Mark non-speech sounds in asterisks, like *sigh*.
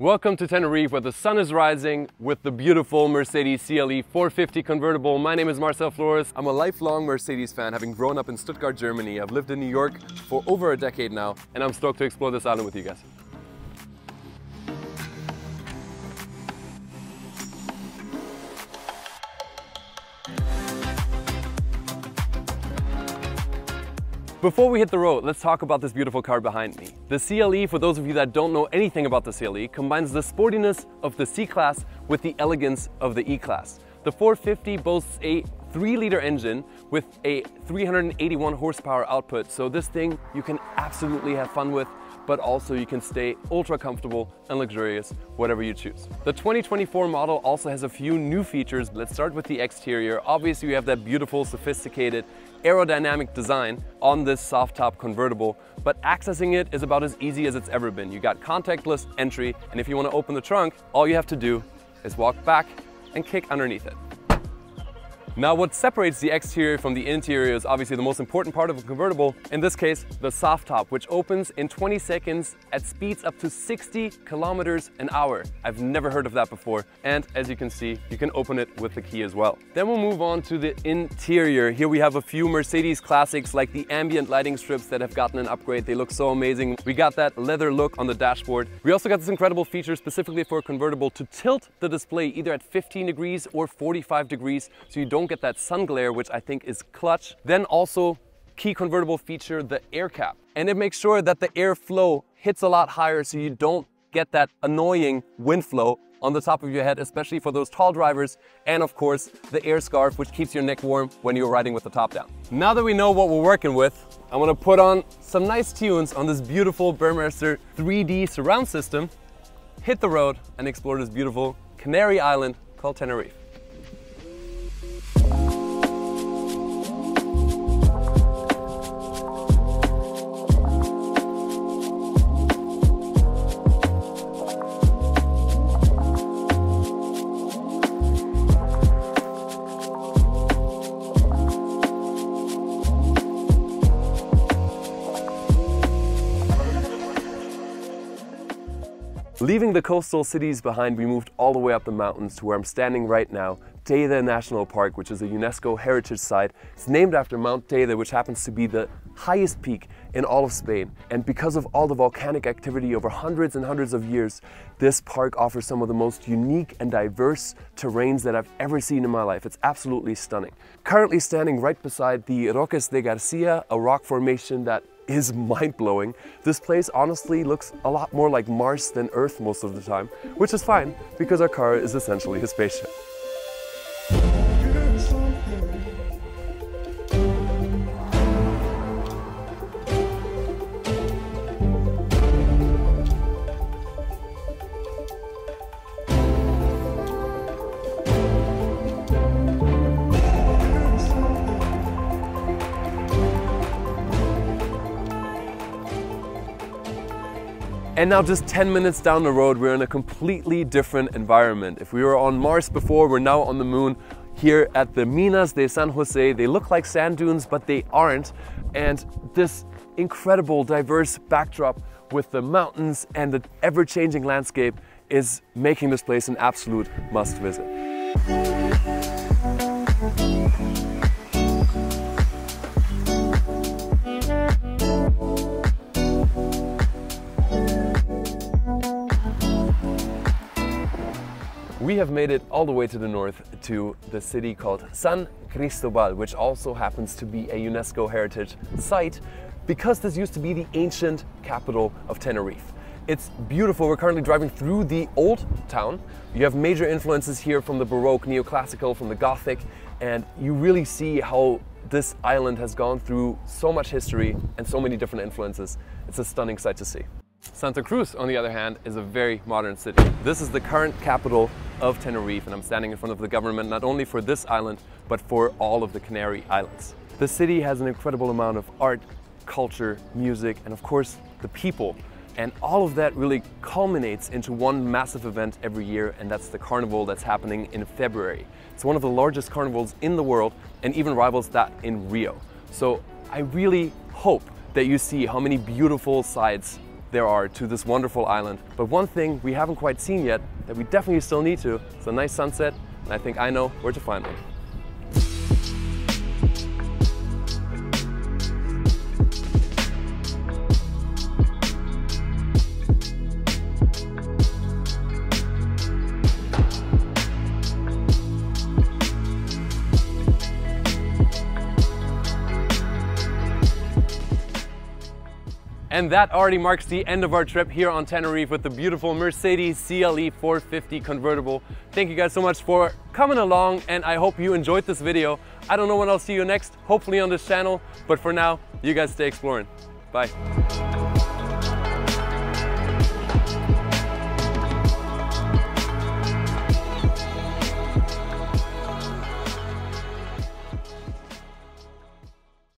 Welcome to Tenerife where the sun is rising with the beautiful Mercedes CLE 450 convertible. My name is Marcel Floruss. I'm a lifelong Mercedes fan having grown up in Stuttgart, Germany. I've lived in New York for over a decade now and I'm stoked to explore this island with you guys. Before we hit the road, let's talk about this beautiful car behind me. The CLE, for those of you that don't know anything about the CLE, combines the sportiness of the C-Class with the elegance of the E-Class. The 450 boasts a 3-liter engine with a 381 horsepower output, so this thing you can absolutely have fun with but also you can stay ultra comfortable and luxurious, whatever you choose. The 2024 model also has a few new features. Let's start with the exterior. Obviously, you have that beautiful, sophisticated aerodynamic design on this soft top convertible, but accessing it is about as easy as it's ever been. You got contactless entry, and if you want to open the trunk, all you have to do is walk back and kick underneath it. Now what separates the exterior from the interior is obviously the most important part of a convertible, in this case the soft top, which opens in 20 seconds at speeds up to 60 kilometers an hour. I've never heard of that before. And as you can see, you can open it with the key as well. Then we'll move on to the interior. Here we have a few Mercedes classics like the ambient lighting strips that have gotten an upgrade. They look so amazing. We got that leather look on the dashboard. We also got this incredible feature specifically for a convertible to tilt the display either at 15 degrees or 45 degrees so you don't get that sun glare, which I think is clutch. Then also key convertible feature, the air cap. And it makes sure that the airflow hits a lot higher so you don't get that annoying wind flow on the top of your head, especially for those tall drivers. And of course, the air scarf, which keeps your neck warm when you're riding with the top down. Now that we know what we're working with, I'm gonna put on some nice tunes on this beautiful Burmester 3D surround system, hit the road and explore this beautiful Canary Island called Tenerife. Leaving the coastal cities behind, we moved all the way up the mountains to where I'm standing right now, Teide National Park, which is a UNESCO heritage site. It's named after Mount Teide, which happens to be the highest peak in all of Spain. And because of all the volcanic activity over hundreds and hundreds of years, this park offers some of the most unique and diverse terrains that I've ever seen in my life. It's absolutely stunning. Currently standing right beside the Roques de Garcia, a rock formation that is *laughs* mind-blowing. This place honestly looks a lot more like Mars than Earth most of the time, which is fine because our car is essentially a spaceship. And now just 10 minutes down the road, we're in a completely different environment. If we were on Mars before, we're now on the moon here at the Minas de San Jose. They look like sand dunes, but they aren't. And this incredible diverse backdrop with the mountains and the ever-changing landscape is making this place an absolute must visit. We have made it all the way to the north to the city called San Cristobal, which also happens to be a UNESCO heritage site because this used to be the ancient capital of Tenerife. It's beautiful. We're currently driving through the old town. You have major influences here from the Baroque, neoclassical, from the Gothic, and you really see how this island has gone through so much history and so many different influences. It's a stunning sight to see. Santa Cruz, on the other hand, is a very modern city. This is the current capital of Tenerife and I'm standing in front of the government not only for this island, but for all of the Canary Islands. The city has an incredible amount of art, culture, music, and of course, the people. And all of that really culminates into one massive event every year, and that's the carnival that's happening in February. It's one of the largest carnivals in the world and even rivals that in Rio. So I really hope that you see how many beautiful sights there are to this wonderful island. But one thing we haven't quite seen yet that we definitely still need to is a nice sunset, and I think I know where to find one. And that already marks the end of our trip here on Tenerife with the beautiful Mercedes CLE 450 convertible. Thank you guys so much for coming along and I hope you enjoyed this video. I don't know when I'll see you next, hopefully on this channel, but for now, you guys stay exploring. Bye.